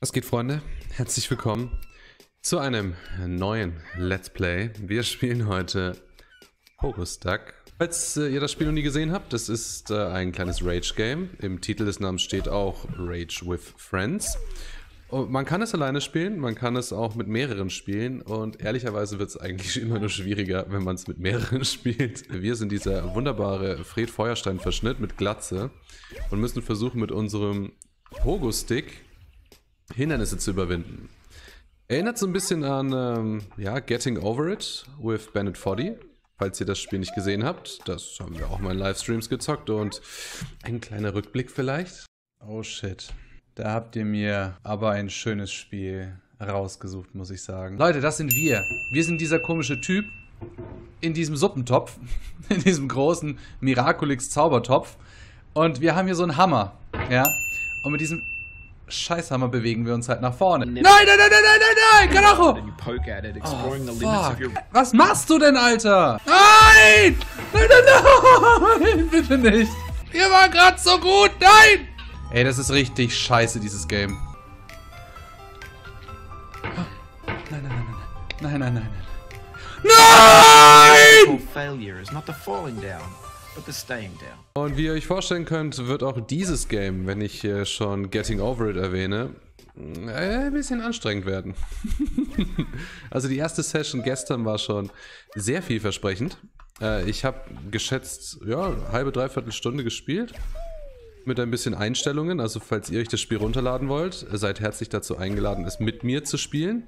Was geht, Freunde? Herzlich willkommen zu einem neuen Let's Play. Wir spielen heute Pogostuck. Falls äh, ihr das Spiel noch nie gesehen habt, das ist äh, ein kleines Rage-Game. Im Titel des Namens steht auch Rage with Friends. Und man kann es alleine spielen, man kann es auch mit mehreren spielen und ehrlicherweise wird es eigentlich immer nur schwieriger, wenn man es mit mehreren spielt. Wir sind dieser wunderbare Fred Feuerstein-Verschnitt mit Glatze und müssen versuchen mit unserem Pogo-Stick Hindernisse zu überwinden. Erinnert so ein bisschen an ähm, ja, Getting Over It with Bennett Foddy. Falls ihr das Spiel nicht gesehen habt, das haben wir auch mal in Livestreams gezockt und ein kleiner Rückblick vielleicht. Oh shit. Da habt ihr mir aber ein schönes Spiel rausgesucht, muss ich sagen. Leute, das sind wir. Wir sind dieser komische Typ in diesem Suppentopf, in diesem großen Miraculix Zaubertopf und wir haben hier so einen Hammer, ja? Und mit diesem Scheißhammer bewegen wir uns halt nach vorne. Nein, nein, nein, nein, nein, nein, nein, Karacho! Oh, fuck. Was machst du denn, Alter? Nein! Nein, nein, nein, bitte nicht. Ihr war gerade so gut, nein! Ey, das ist richtig scheiße, dieses Game. Nein, nein, nein, nein, nein, nein, nein, nein. Nein! failure is not the falling down, Und wie ihr euch vorstellen könnt, wird auch dieses Game, wenn ich äh, schon Getting Over It erwähne, äh, ein bisschen anstrengend werden. also die erste Session gestern war schon sehr vielversprechend. Äh, ich habe geschätzt, ja, halbe, dreiviertel Stunde gespielt. Mit ein bisschen Einstellungen. Also falls ihr euch das Spiel runterladen wollt, seid herzlich dazu eingeladen, es mit mir zu spielen.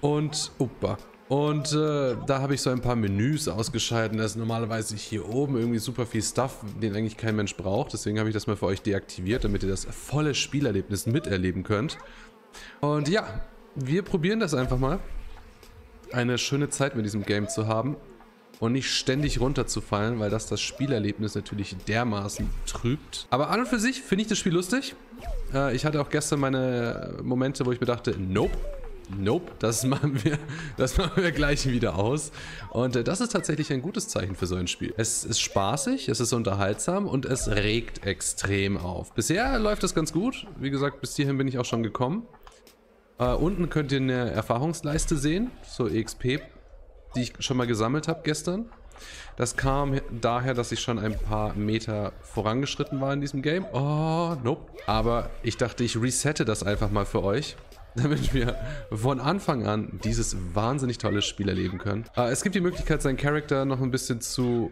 Und, upa. Und äh, da habe ich so ein paar Menüs ausgeschalten. Da ist normalerweise hier oben irgendwie super viel Stuff, den eigentlich kein Mensch braucht. Deswegen habe ich das mal für euch deaktiviert, damit ihr das volle Spielerlebnis miterleben könnt. Und ja, wir probieren das einfach mal. Eine schöne Zeit mit diesem Game zu haben und nicht ständig runterzufallen, weil das das Spielerlebnis natürlich dermaßen trübt. Aber an und für sich finde ich das Spiel lustig. Äh, ich hatte auch gestern meine Momente, wo ich mir dachte, nope, Nope, das machen wir, das machen wir gleich wieder aus. Und äh, das ist tatsächlich ein gutes Zeichen für so ein Spiel. Es ist spaßig, es ist unterhaltsam und es regt extrem auf. Bisher läuft es ganz gut. Wie gesagt, bis hierhin bin ich auch schon gekommen. Äh, unten könnt ihr eine Erfahrungsleiste sehen, so EXP, die ich schon mal gesammelt habe gestern. Das kam daher, dass ich schon ein paar Meter vorangeschritten war in diesem Game. Oh, nope. Aber ich dachte, ich resette das einfach mal für euch damit wir von Anfang an dieses wahnsinnig tolle Spiel erleben können. Äh, es gibt die Möglichkeit, seinen Charakter noch ein bisschen zu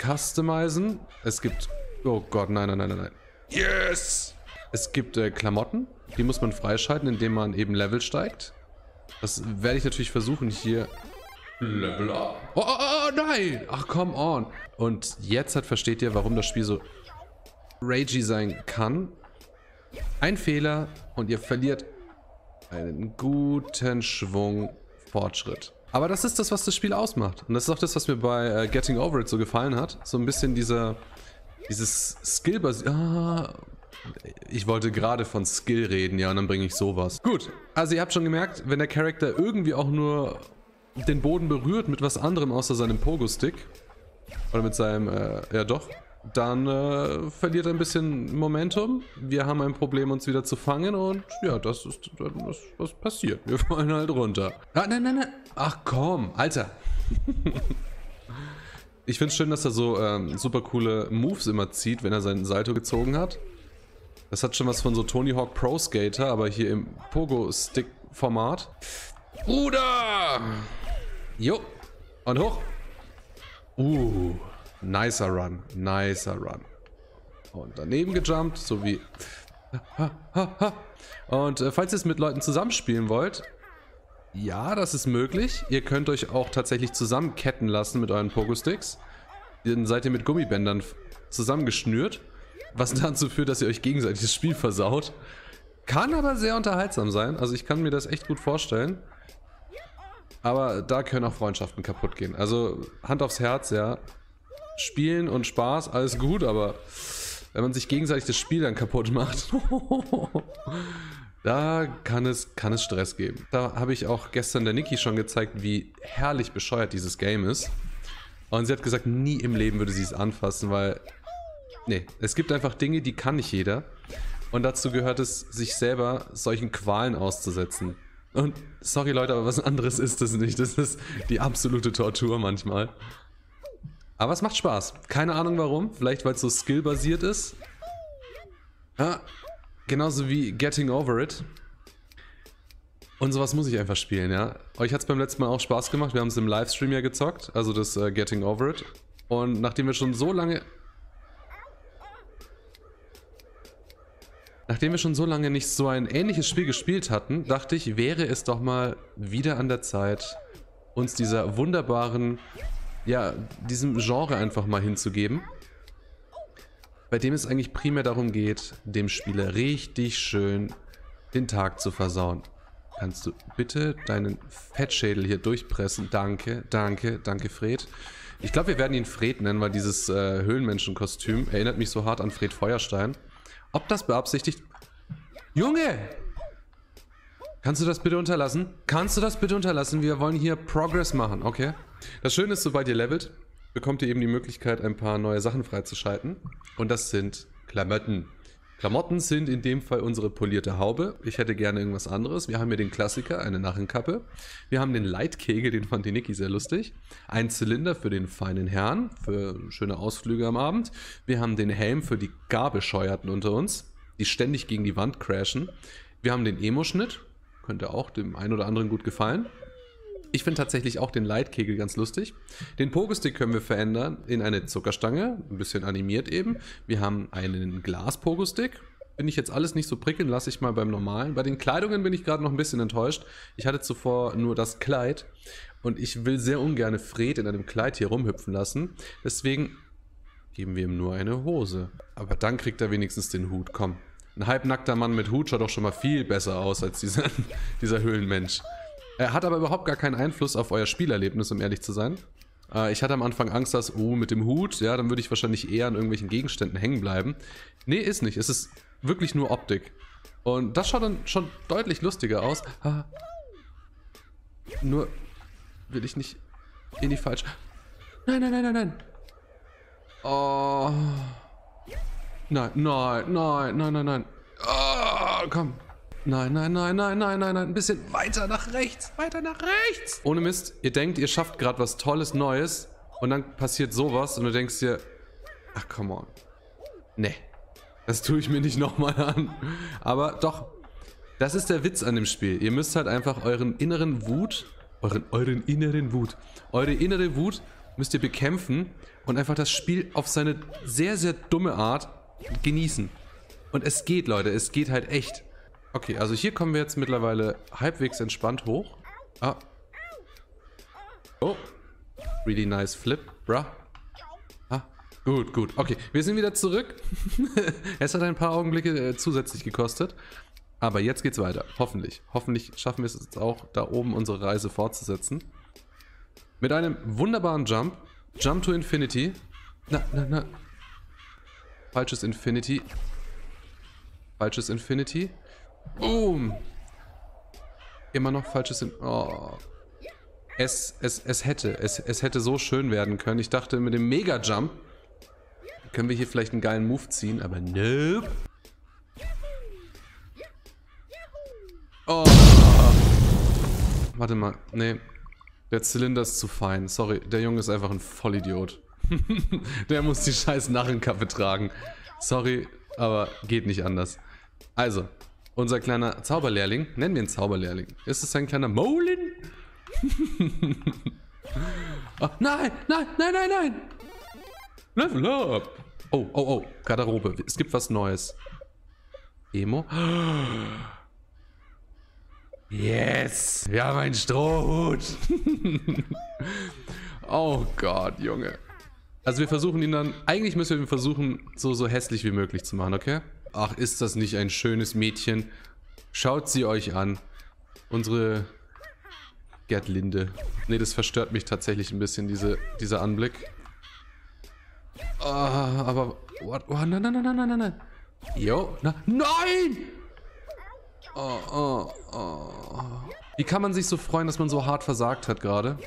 customizen. Es gibt... Oh Gott, nein, nein, nein, nein, nein. Yes! Es gibt äh, Klamotten, die muss man freischalten, indem man eben Level steigt. Das werde ich natürlich versuchen hier... Level up. Oh, oh, oh, nein! Ach, come on. Und jetzt halt versteht ihr, warum das Spiel so ragey sein kann. Ein Fehler und ihr verliert einen guten Schwung Fortschritt. Aber das ist das, was das Spiel ausmacht. Und das ist auch das, was mir bei äh, Getting Over It so gefallen hat. So ein bisschen dieser, dieses skill ah, ich wollte gerade von Skill reden, ja, und dann bringe ich sowas. Gut, also ihr habt schon gemerkt, wenn der Charakter irgendwie auch nur den Boden berührt mit was anderem außer seinem Pogo-Stick, oder mit seinem, äh, ja doch, dann äh, verliert er ein bisschen Momentum. Wir haben ein Problem, uns wieder zu fangen und ja, das ist das, was passiert. Wir fallen halt runter. Ah, nein, nein, nein. Ach komm, Alter. ich finde es schön, dass er so ähm, super coole Moves immer zieht, wenn er seinen Salto gezogen hat. Das hat schon was von so Tony Hawk Pro Skater, aber hier im Pogo-Stick-Format. Bruder! Jo. Und hoch. Uh. Nicer Run. Nicer Run. Und daneben gejumpt, so wie... Und äh, falls ihr es mit Leuten zusammenspielen wollt, ja, das ist möglich. Ihr könnt euch auch tatsächlich zusammenketten lassen mit euren Pogo-Sticks. Dann seid ihr mit Gummibändern zusammengeschnürt, was dazu führt, dass ihr euch gegenseitig das Spiel versaut. Kann aber sehr unterhaltsam sein. Also ich kann mir das echt gut vorstellen. Aber da können auch Freundschaften kaputt gehen. Also Hand aufs Herz, ja. Spielen und Spaß, alles gut, aber wenn man sich gegenseitig das Spiel dann kaputt macht, da kann es, kann es Stress geben. Da habe ich auch gestern der Niki schon gezeigt, wie herrlich bescheuert dieses Game ist. Und sie hat gesagt, nie im Leben würde sie es anfassen, weil... Nee, es gibt einfach Dinge, die kann nicht jeder. Und dazu gehört es, sich selber solchen Qualen auszusetzen. Und sorry Leute, aber was anderes ist das nicht. Das ist die absolute Tortur manchmal. Aber es macht Spaß. Keine Ahnung warum. Vielleicht weil es so skillbasiert ist. Ja, genauso wie Getting Over It. Und sowas muss ich einfach spielen, ja. Euch hat es beim letzten Mal auch Spaß gemacht. Wir haben es im Livestream ja gezockt. Also das uh, Getting Over It. Und nachdem wir schon so lange Nachdem wir schon so lange nicht so ein ähnliches Spiel gespielt hatten, dachte ich, wäre es doch mal wieder an der Zeit, uns dieser wunderbaren, ja, diesem Genre einfach mal hinzugeben. Bei dem es eigentlich primär darum geht, dem Spieler richtig schön den Tag zu versauen. Kannst du bitte deinen Fettschädel hier durchpressen? Danke, danke, danke Fred. Ich glaube, wir werden ihn Fred nennen, weil dieses äh, Höhlenmenschenkostüm erinnert mich so hart an Fred Feuerstein. Ob das beabsichtigt... Junge! Kannst du das bitte unterlassen? Kannst du das bitte unterlassen? Wir wollen hier Progress machen, okay? Das Schöne ist, sobald ihr levelt, bekommt ihr eben die Möglichkeit, ein paar neue Sachen freizuschalten. Und das sind Klamotten. Klamotten sind in dem Fall unsere polierte Haube. Ich hätte gerne irgendwas anderes. Wir haben hier den Klassiker, eine Narrenkappe. Wir haben den Leitkegel, den fand die Niki sehr lustig. Ein Zylinder für den feinen Herrn, für schöne Ausflüge am Abend. Wir haben den Helm für die Garbescheuerten unter uns, die ständig gegen die Wand crashen. Wir haben den Emo-Schnitt, könnte auch dem einen oder anderen gut gefallen. Ich finde tatsächlich auch den Leitkegel ganz lustig. Den Pogo-Stick können wir verändern in eine Zuckerstange, ein bisschen animiert eben. Wir haben einen Glas-Pogo-Stick. Finde ich jetzt alles nicht so prickelnd, lasse ich mal beim normalen. Bei den Kleidungen bin ich gerade noch ein bisschen enttäuscht. Ich hatte zuvor nur das Kleid und ich will sehr ungern Fred in einem Kleid hier rumhüpfen lassen. Deswegen geben wir ihm nur eine Hose. Aber dann kriegt er wenigstens den Hut. Komm, ein halbnackter Mann mit Hut schaut doch schon mal viel besser aus als dieser, dieser Höhlenmensch. Er hat aber überhaupt gar keinen Einfluss auf euer Spielerlebnis, um ehrlich zu sein. Äh, ich hatte am Anfang Angst, dass, oh, mit dem Hut, ja, dann würde ich wahrscheinlich eher an irgendwelchen Gegenständen hängen bleiben. Nee, ist nicht. Es ist wirklich nur Optik. Und das schaut dann schon deutlich lustiger aus. Ah. Nur will ich nicht in die falsche... Nein, nein, nein, nein, nein. Oh. Nein, nein, nein, nein, nein, nein. Oh, komm. Nein, nein, nein, nein, nein, nein, nein. Ein bisschen weiter nach rechts. Weiter nach rechts. Ohne Mist, ihr denkt, ihr schafft gerade was Tolles Neues und dann passiert sowas und du denkst dir, ach, come on. Nee, das tue ich mir nicht nochmal an. Aber doch, das ist der Witz an dem Spiel. Ihr müsst halt einfach euren inneren Wut, euren, euren inneren Wut, eure innere Wut müsst ihr bekämpfen und einfach das Spiel auf seine sehr, sehr dumme Art genießen. Und es geht, Leute, es geht halt echt. Okay, also hier kommen wir jetzt mittlerweile halbwegs entspannt hoch. Ah. Oh. Really nice flip, bruh. Ah, gut, gut. Okay, wir sind wieder zurück. es hat ein paar Augenblicke äh, zusätzlich gekostet. Aber jetzt geht's weiter. Hoffentlich. Hoffentlich schaffen wir es jetzt auch, da oben unsere Reise fortzusetzen. Mit einem wunderbaren Jump. Jump to Infinity. Na, na, na. Falsches Infinity. Falsches Infinity. Boom. Immer noch falsches... In oh. Es, es, es hätte, es, es hätte so schön werden können. Ich dachte, mit dem Mega-Jump können wir hier vielleicht einen geilen Move ziehen, aber nope. Oh. Warte mal, nee. Der Zylinder ist zu fein. Sorry, der Junge ist einfach ein Vollidiot. der muss die scheiß Narrenkappe tragen. Sorry, aber geht nicht anders. Also, unser kleiner Zauberlehrling, nennen wir ihn Zauberlehrling. Ist es ein kleiner Molin? oh, nein, nein, nein, nein, nein. Level up. Oh, oh, oh, Garderobe. Es gibt was Neues. Emo. Yes, wir haben einen Strohhut. oh Gott, Junge. Also wir versuchen ihn dann, eigentlich müssen wir ihn versuchen, so, so hässlich wie möglich zu machen, okay? Ach, ist das nicht ein schönes Mädchen? Schaut sie euch an. Unsere Gertlinde. Ne, das verstört mich tatsächlich ein bisschen, diese, dieser Anblick. Oh, aber... What? Oh, nein, nein, nein, nein, nein, nein. Jo, na, nein! Oh, oh, oh. Wie kann man sich so freuen, dass man so hart versagt hat gerade?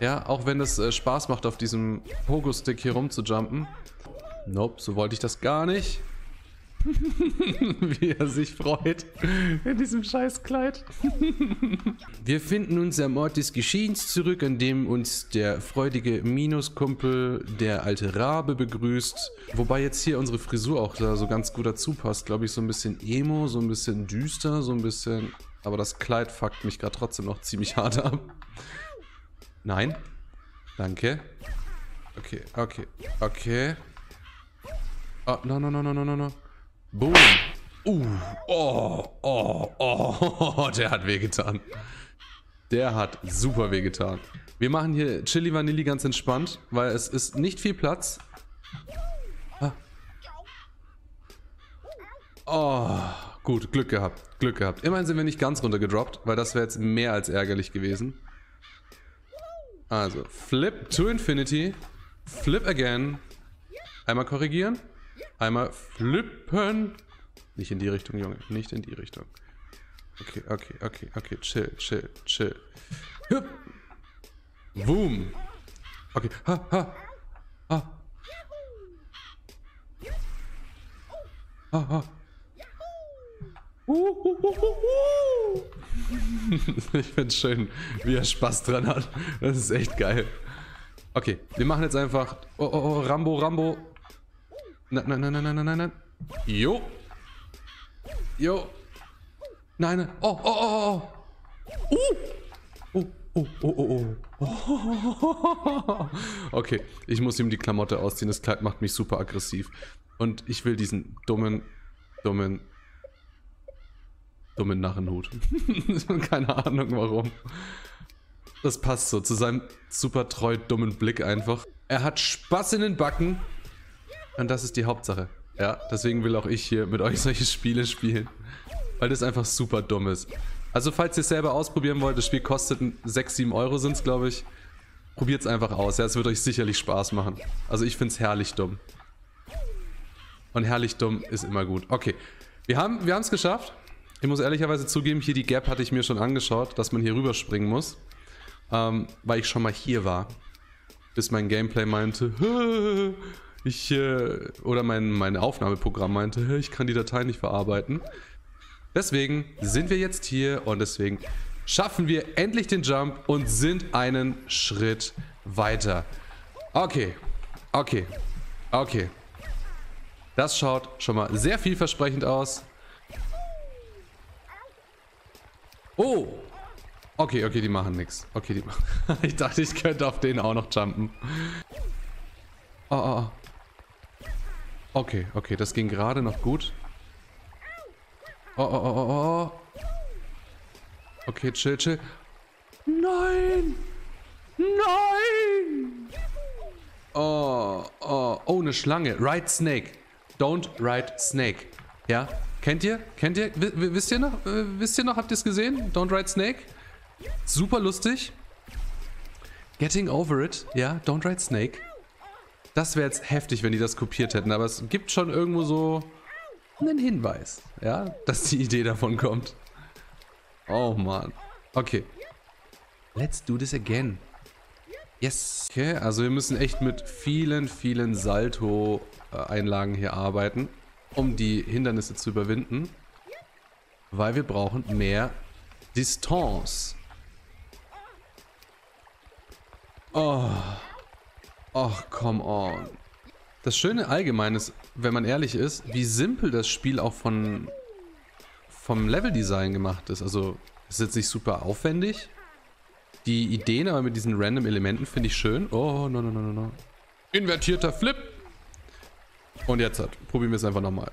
Ja, auch wenn es äh, Spaß macht, auf diesem Pogo-Stick hier rumzujumpen. Nope, so wollte ich das gar nicht. Wie er sich freut in diesem Scheißkleid. Wir finden uns am Ort des Geschehens zurück, an dem uns der freudige Minuskumpel, der alte Rabe, begrüßt. Wobei jetzt hier unsere Frisur auch da so ganz gut dazu passt. Glaube ich, so ein bisschen emo, so ein bisschen düster, so ein bisschen... Aber das Kleid fuckt mich gerade trotzdem noch ziemlich hart ab. Nein. Danke. Okay, okay, okay. Oh, no, no, no, no, no, no, no. Boom. Uh. Oh, oh, oh. Der hat wehgetan. Der hat super wehgetan. Wir machen hier Chili Vanilli ganz entspannt, weil es ist nicht viel Platz. Ah. Oh, gut, Glück gehabt, Glück gehabt. Immerhin sind wir nicht ganz runtergedroppt, weil das wäre jetzt mehr als ärgerlich gewesen. Also, Flip to Infinity, Flip again, einmal korrigieren, einmal flippen. Nicht in die Richtung, Junge, nicht in die Richtung. Okay, okay, okay, okay, chill, chill, chill. Hup. Boom. Okay, ha, ha, ha. Ha, ha. ich find's schön, wie er Spaß dran hat. Das ist echt geil. Okay, wir machen jetzt einfach... Oh, oh, oh, Rambo, Rambo. Nein, nein, nein, nein, nein, nein, nein. Jo. Jo. Nein, nein. Oh, oh, oh, oh. Uh. Oh, oh, oh, oh, oh. Okay, ich muss ihm die Klamotte ausziehen. Das Kleid macht mich super aggressiv. Und ich will diesen dummen, dummen, dummen Narrenhut. Keine Ahnung warum. Das passt so zu seinem super treu dummen Blick einfach. Er hat Spaß in den Backen. Und das ist die Hauptsache. Ja, deswegen will auch ich hier mit euch solche Spiele spielen. Weil das einfach super dumm ist. Also falls ihr es selber ausprobieren wollt, das Spiel kostet 6, 7 Euro sind es, glaube ich. Probiert es einfach aus. Ja, es wird euch sicherlich Spaß machen. Also ich finde es herrlich dumm. Und herrlich dumm ist immer gut. Okay, wir haben wir es geschafft. Ich muss ehrlicherweise zugeben, hier die Gap hatte ich mir schon angeschaut, dass man hier rüberspringen muss. Ähm, weil ich schon mal hier war. Bis mein Gameplay meinte, ich, äh, oder mein, mein Aufnahmeprogramm meinte, ich kann die Datei nicht verarbeiten. Deswegen sind wir jetzt hier und deswegen schaffen wir endlich den Jump und sind einen Schritt weiter. Okay, okay, okay. Das schaut schon mal sehr vielversprechend aus. Oh! Okay, okay, die machen nichts. Okay, die machen... ich dachte, ich könnte auf den auch noch jumpen. Oh, oh, oh. Okay, okay, das ging gerade noch gut. Oh, oh, oh, oh, oh. Okay, chill, chill. Nein! Nein! Oh, oh, oh, eine Schlange. Ride Snake. Don't ride Snake. Ja? Kennt ihr? Kennt ihr? W wisst ihr noch? Wisst ihr noch? Habt ihr es gesehen? Don't ride Snake? Super lustig. Getting over it. Ja, don't ride Snake. Das wäre jetzt heftig, wenn die das kopiert hätten. Aber es gibt schon irgendwo so einen Hinweis, ja, dass die Idee davon kommt. Oh man. Okay. Let's do this again. Yes. Okay, also wir müssen echt mit vielen, vielen Salto-Einlagen hier arbeiten, um die Hindernisse zu überwinden. Weil wir brauchen mehr Distance. Oh. Ach, come on. Das Schöne allgemein ist, wenn man ehrlich ist, wie simpel das Spiel auch von vom Leveldesign gemacht ist. Also, es ist jetzt nicht super aufwendig. Die Ideen aber mit diesen random Elementen finde ich schön. Oh, no, no, no, no, no. Invertierter Flip. Und jetzt hat. Probieren wir es einfach nochmal.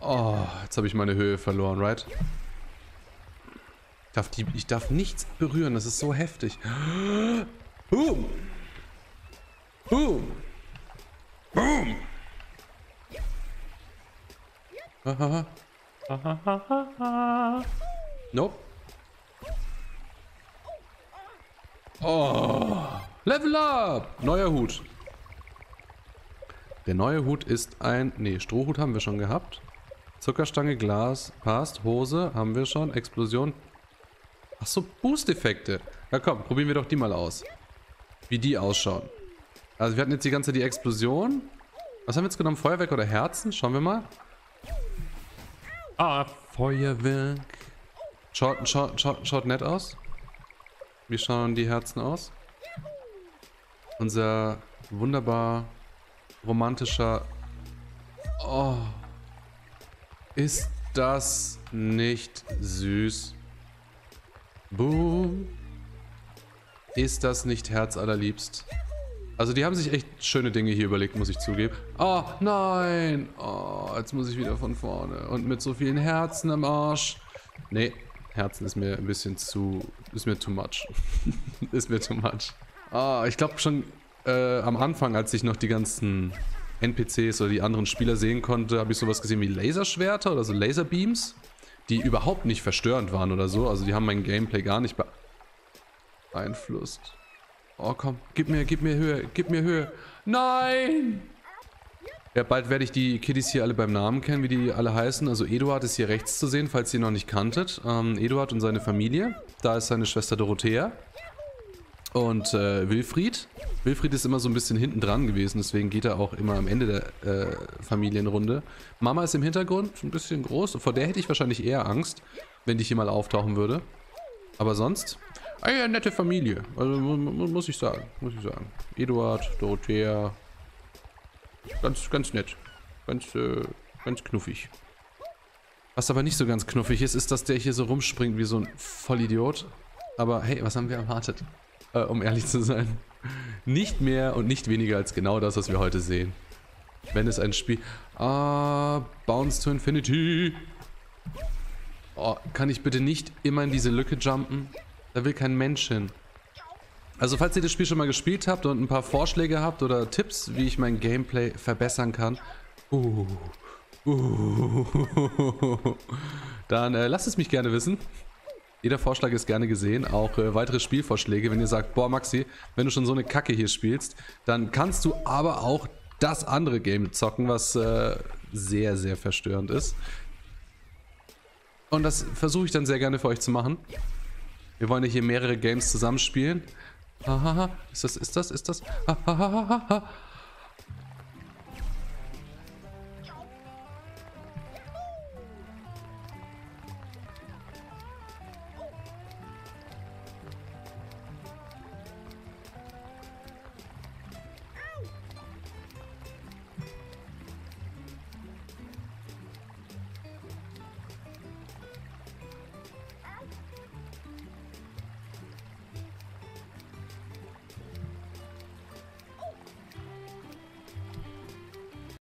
Oh, jetzt habe ich meine Höhe verloren, right? Ich darf, die, ich darf nichts berühren, das ist so heftig. Boom! Boom! Boom! nope. Oh. Level up! Neuer Hut. Der neue Hut ist ein... Ne, Strohhut haben wir schon gehabt. Zuckerstange, Glas, passt. Hose haben wir schon. Explosion. Achso, Boost-Effekte. Ja komm, probieren wir doch die mal aus wie die ausschauen. Also wir hatten jetzt die ganze die Explosion. Was haben wir jetzt genommen? Feuerwerk oder Herzen? Schauen wir mal. Ah, Feuerwerk. Schaut, schaut, schaut, schaut nett aus. Wie schauen die Herzen aus? Unser wunderbar romantischer... Oh. Ist das nicht süß? Boom. Ist das nicht herzallerliebst? Also die haben sich echt schöne Dinge hier überlegt, muss ich zugeben. Oh, nein. Oh, jetzt muss ich wieder von vorne. Und mit so vielen Herzen am Arsch. Nee, Herzen ist mir ein bisschen zu... Ist mir too much. ist mir too much. Ah, ich glaube schon äh, am Anfang, als ich noch die ganzen NPCs oder die anderen Spieler sehen konnte, habe ich sowas gesehen wie Laserschwerter oder so Laserbeams, die überhaupt nicht verstörend waren oder so. Also die haben mein Gameplay gar nicht beeinflusst. Oh komm, gib mir, gib mir Höhe, gib mir Höhe. Nein! Ja, bald werde ich die Kiddies hier alle beim Namen kennen, wie die alle heißen. Also Eduard ist hier rechts zu sehen, falls ihr ihn noch nicht kanntet. Ähm, Eduard und seine Familie. Da ist seine Schwester Dorothea. Und äh, Wilfried. Wilfried ist immer so ein bisschen hinten dran gewesen, deswegen geht er auch immer am Ende der äh, Familienrunde. Mama ist im Hintergrund, ein bisschen groß. Vor der hätte ich wahrscheinlich eher Angst, wenn die hier mal auftauchen würde. Aber sonst, ah ja, nette Familie. Also muss ich sagen, muss ich sagen. Eduard, Dorothea, ganz, ganz nett. Ganz, äh, ganz knuffig. Was aber nicht so ganz knuffig ist, ist, dass der hier so rumspringt wie so ein Vollidiot. Aber hey, was haben wir erwartet? Äh, um ehrlich zu sein. Nicht mehr und nicht weniger als genau das, was wir heute sehen. Wenn es ein Spiel... Ah, Bounce to Infinity. Oh, kann ich bitte nicht immer in diese Lücke jumpen? Da will kein Mensch hin. Also falls ihr das Spiel schon mal gespielt habt und ein paar Vorschläge habt oder Tipps, wie ich mein Gameplay verbessern kann, uh, uh, dann äh, lasst es mich gerne wissen. Jeder Vorschlag ist gerne gesehen, auch äh, weitere Spielvorschläge. Wenn ihr sagt, boah Maxi, wenn du schon so eine Kacke hier spielst, dann kannst du aber auch das andere Game zocken, was äh, sehr, sehr verstörend ist. Und das versuche ich dann sehr gerne für euch zu machen. Wir wollen hier mehrere Games zusammenspielen. Hahaha, ist das, ist das, ist das? Hahaha,